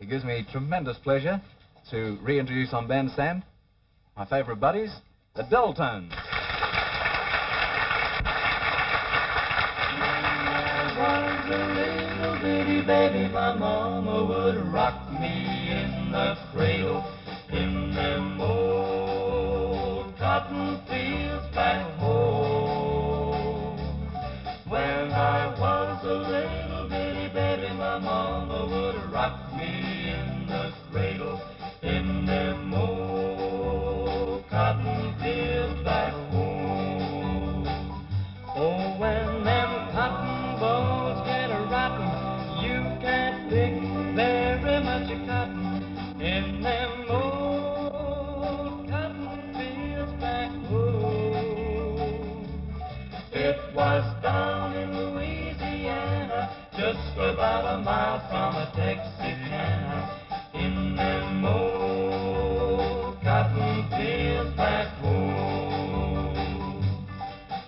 It gives me tremendous pleasure to reintroduce on bandstand my favourite buddies, the Delltones. baby, my mama would rock me in the cradle in them old cotton fields back home. When I was a little bitty baby, my mama can't very much of cotton in them old cotton fields back home. It was down in Louisiana, just about a mile from a Texarkana, in them old cotton fields back home.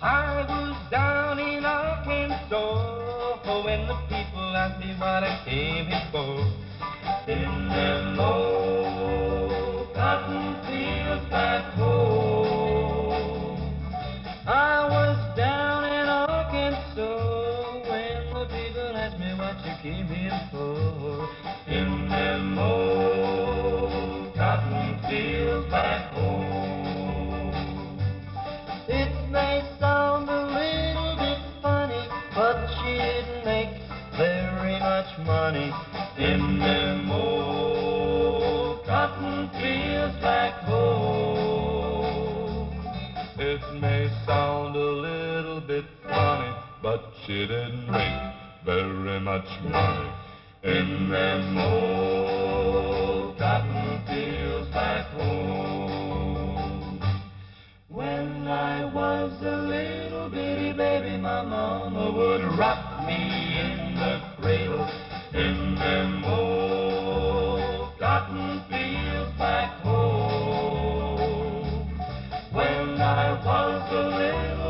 I was down in Arkansas when the asked me what I came here for. In them old cotton fields back home. I was down in Arkansas when the people asked me what you came here for. In them old cotton fields back home. It much money in them old cotton fields back home. It may sound a little bit funny, but she didn't make very much money in them old cotton fields back home. When I was a little bitty baby, my mama would rock me I was a little